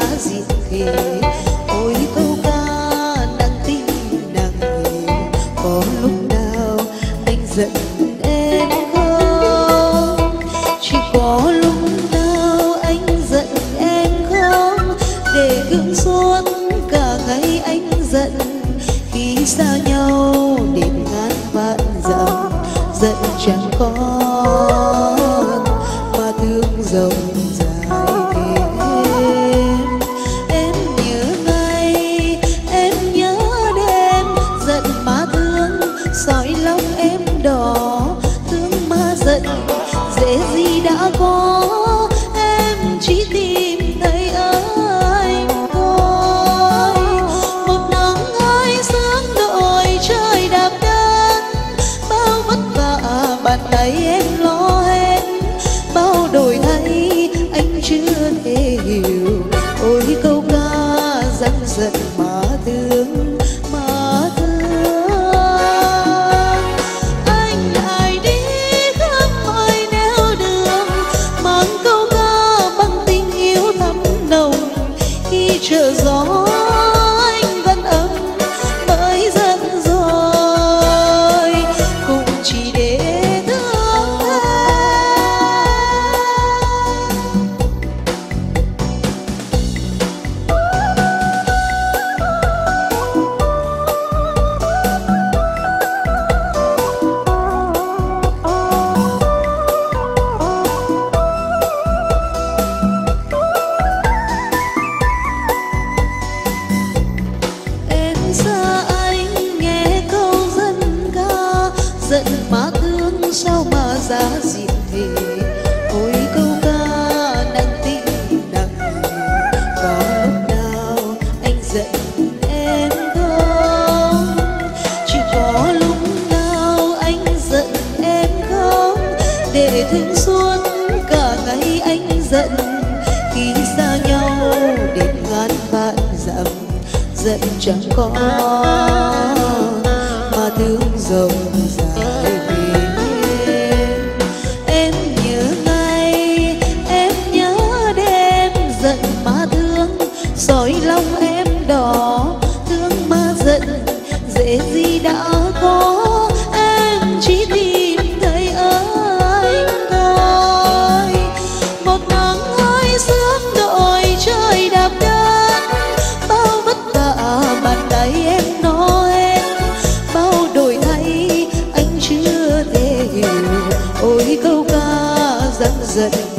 giận má thương sao desert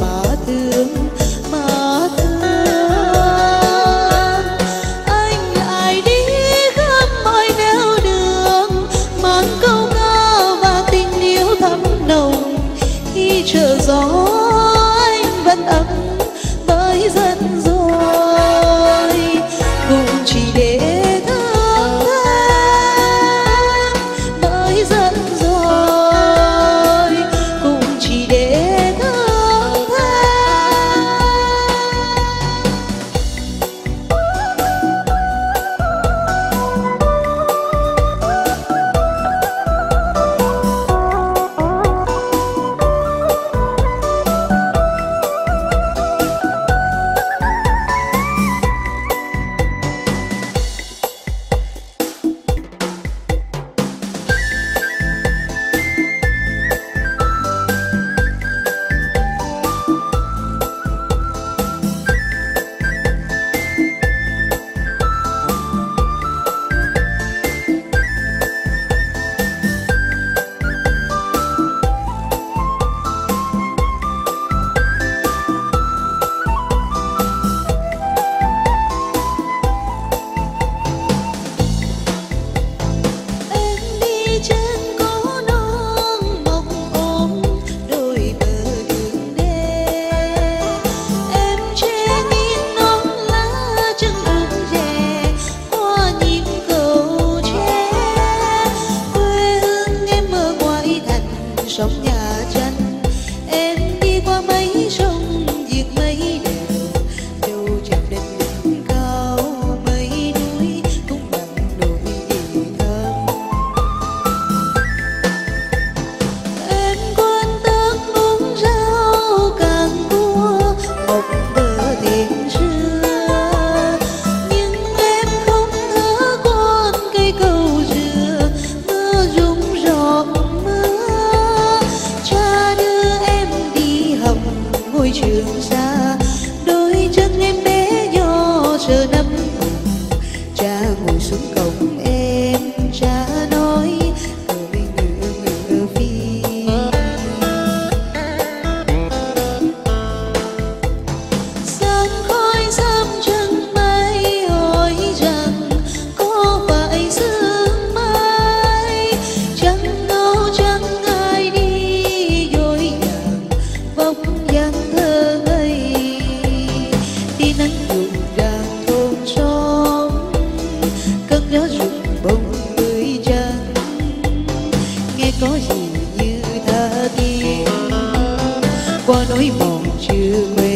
qua nỗi mòn chưa quên.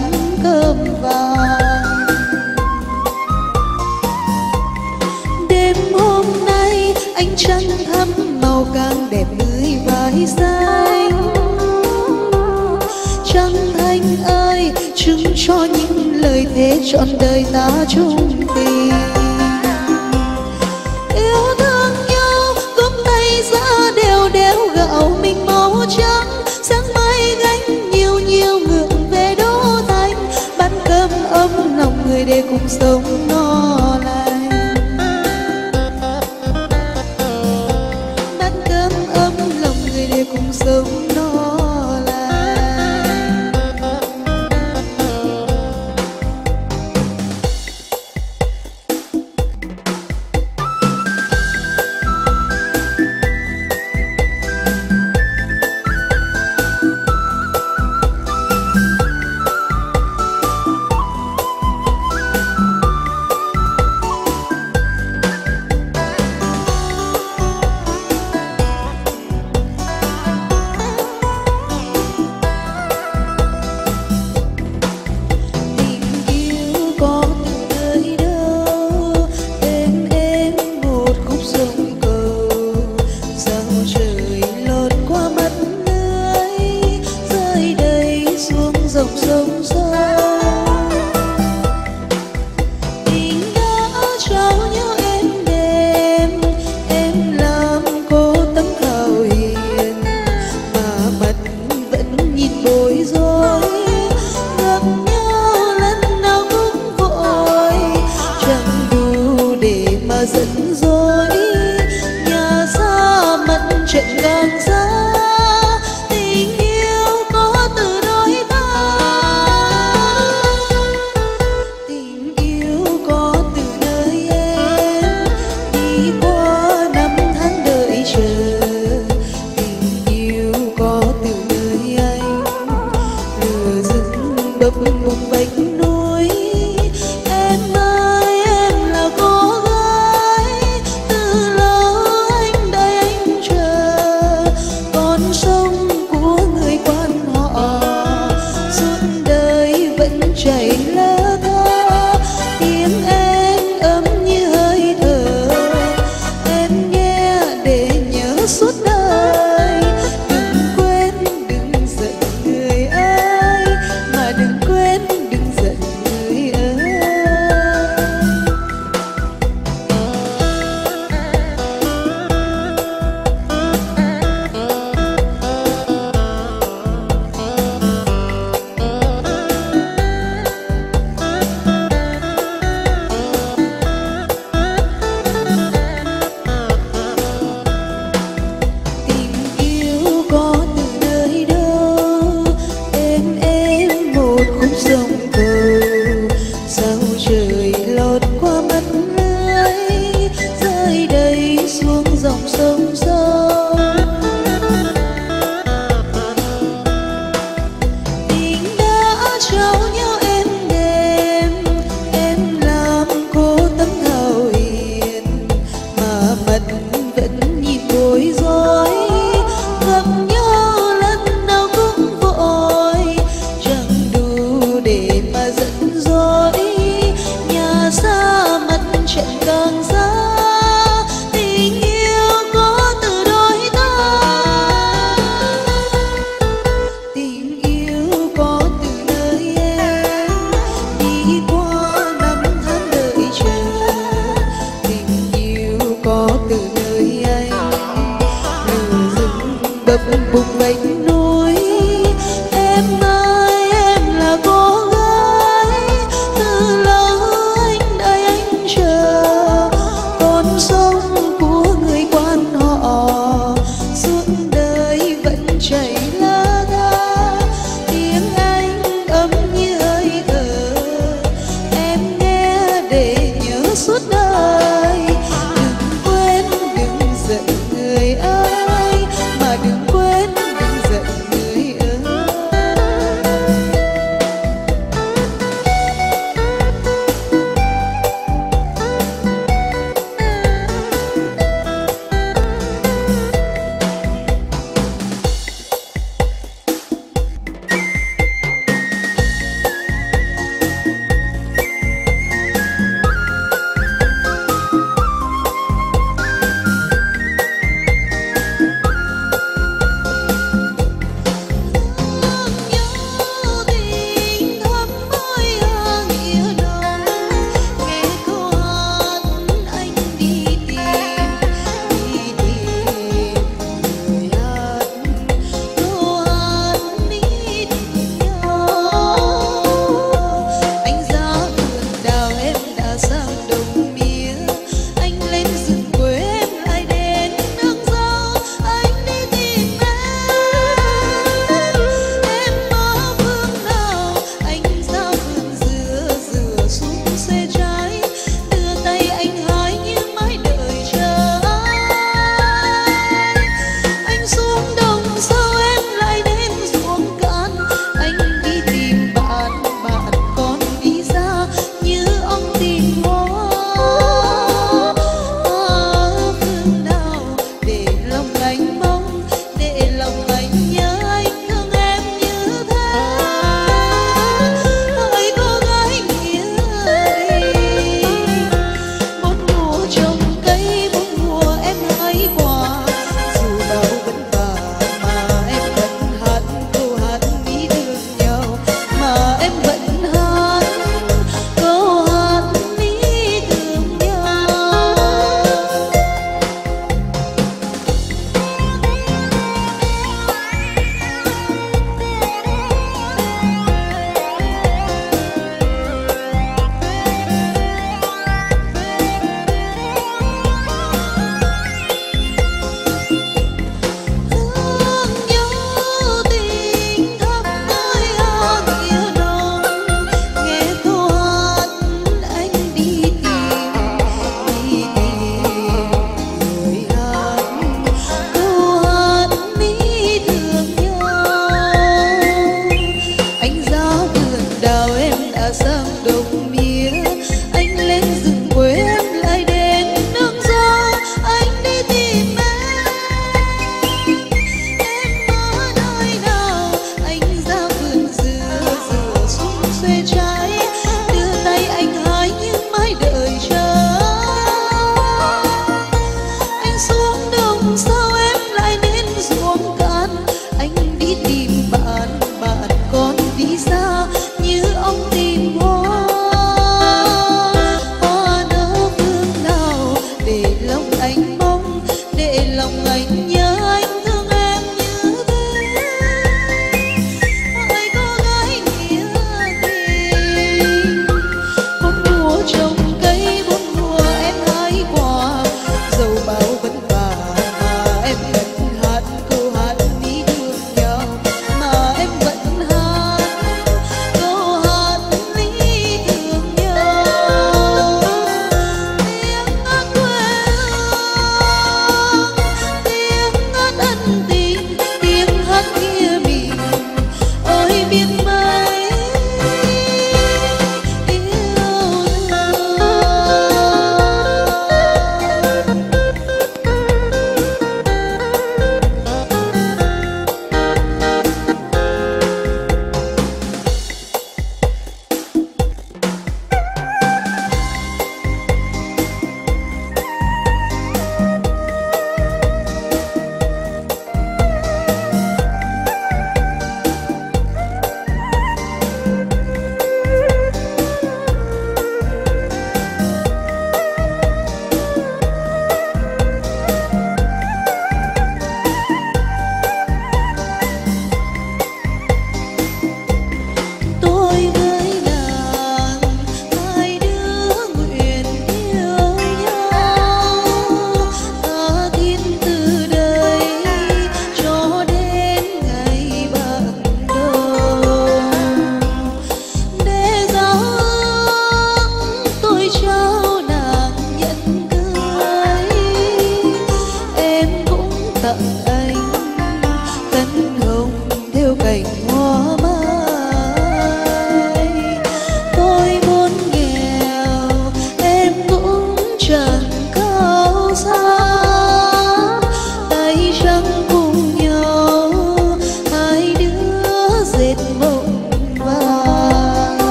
cho những lời thế trọn đời ta chung tình yêu thương nhau góp tay ra đều đều, gạo mình màu trắng. Sáng mai gánh nhiều nhiều ngượng về đỗ thành. Bán cơm ấm lòng người để cùng sống.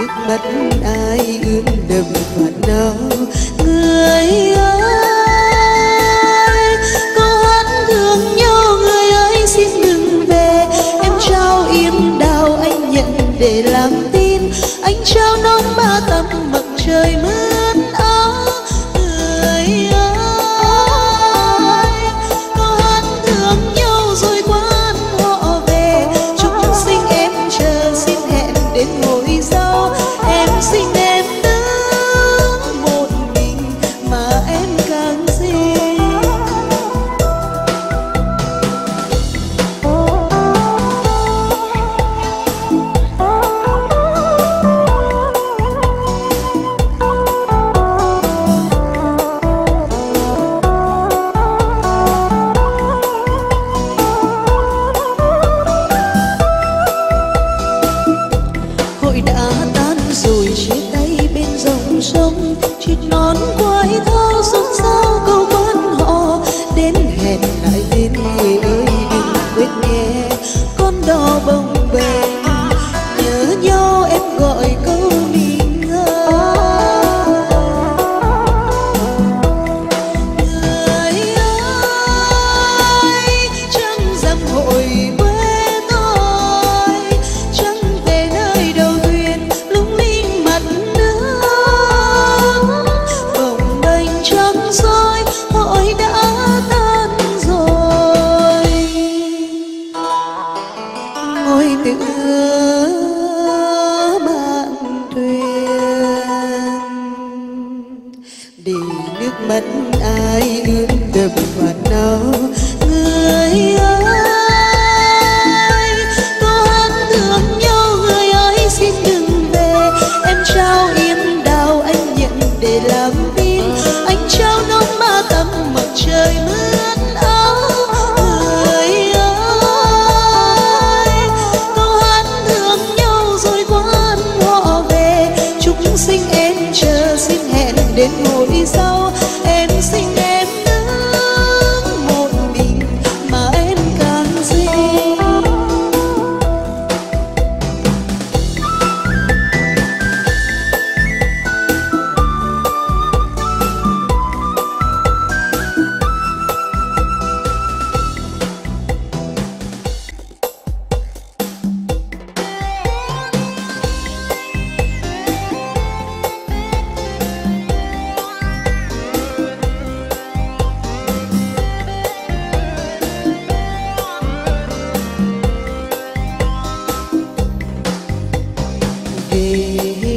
nước mắt ai ướt đầm và đau người ơi, có hát thương nhau, người ơi, xin đừng về. Em trao im đào anh nhận để làm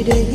Friday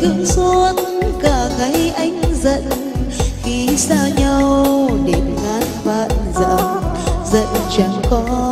gương suốt cả ngày anh giận. Khi xa nhau đêm ngàn vạn dặm giận chẳng có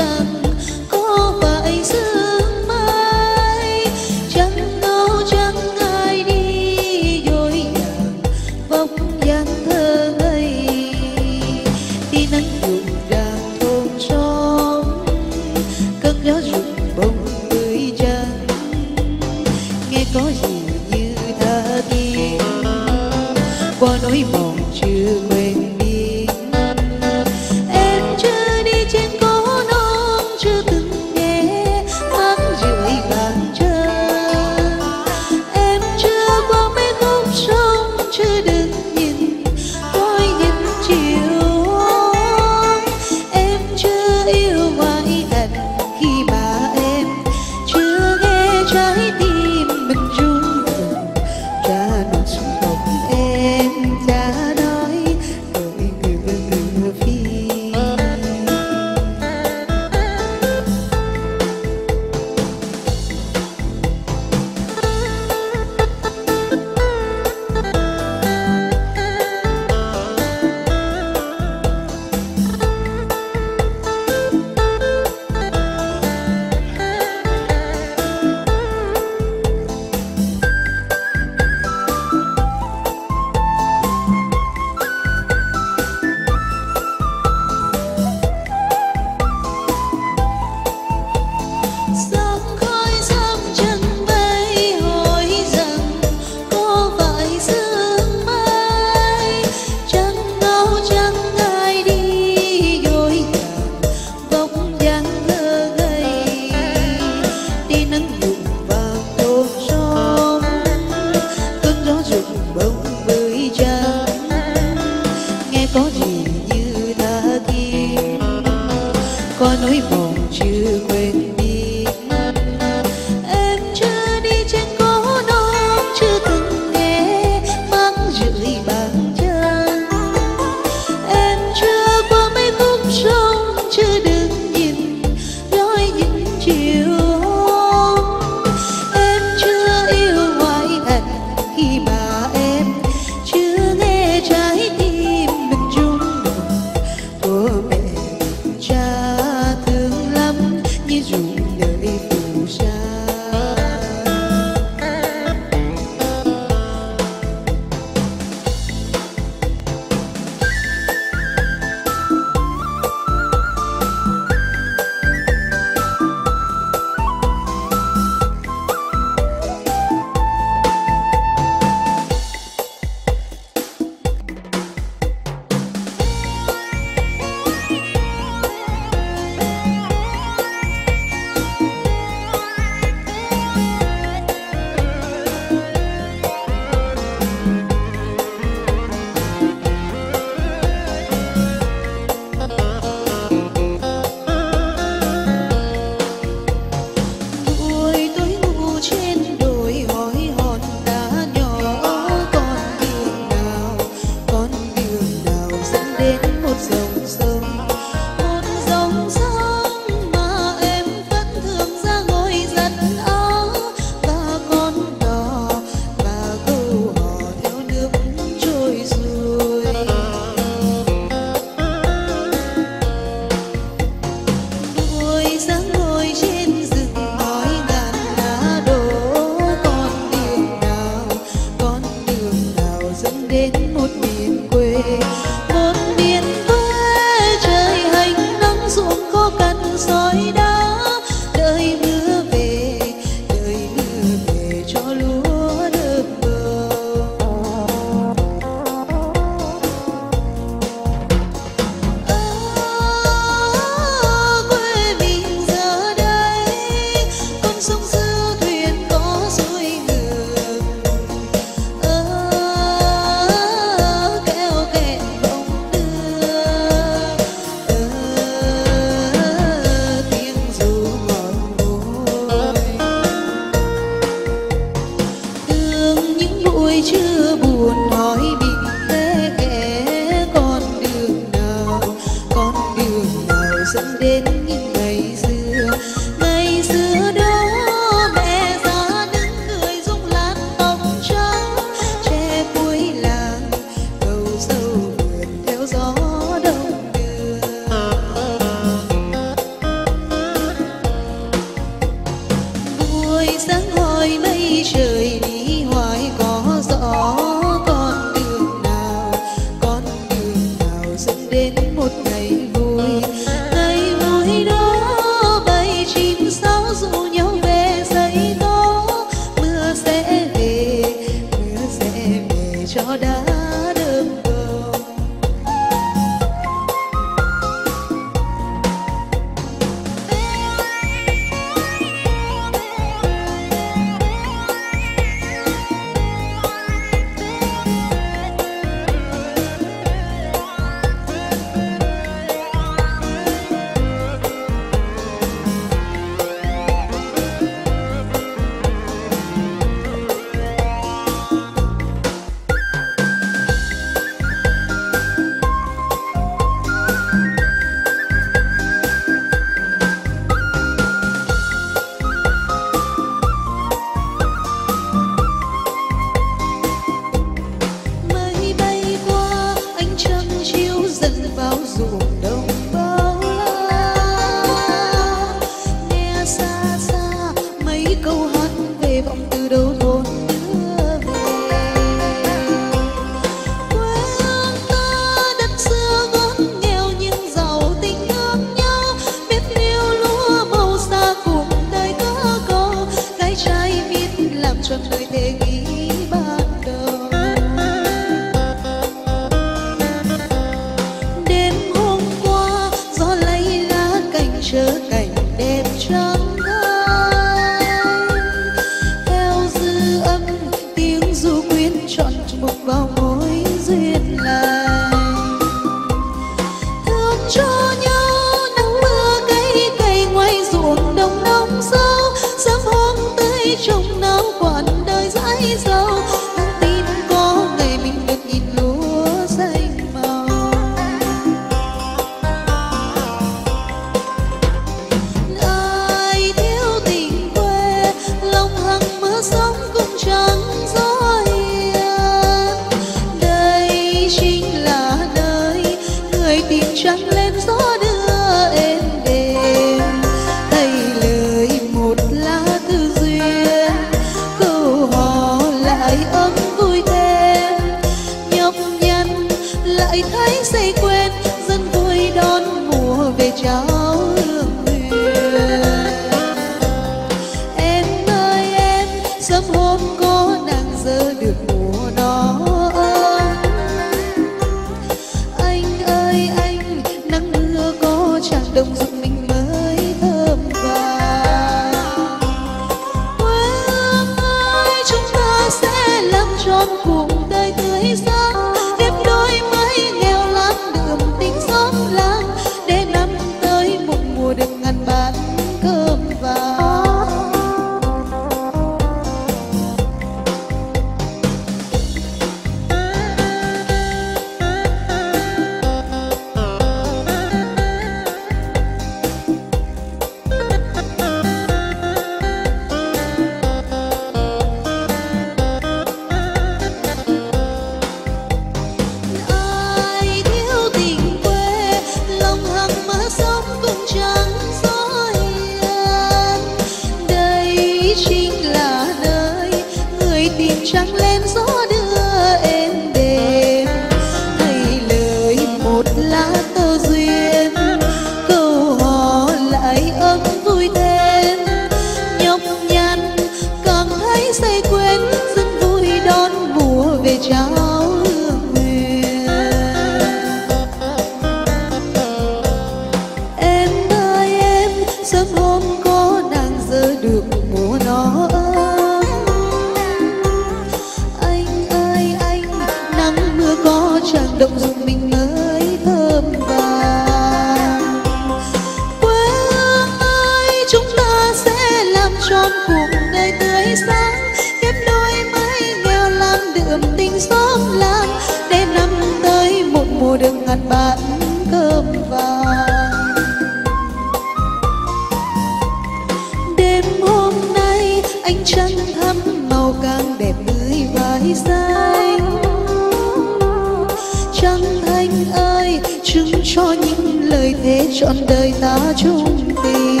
thế trọn đời ta chung tình.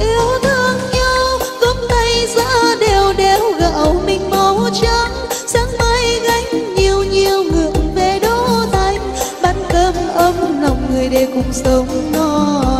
Yêu thương nhau gốc tay ra đều đều, gạo mình màu trắng. Sáng mai gánh nhiều nhiều ngượng về đỗ thành bát cơm ấm lòng người để cùng sống no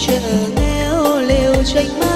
chờ nghèo lều tranh mắt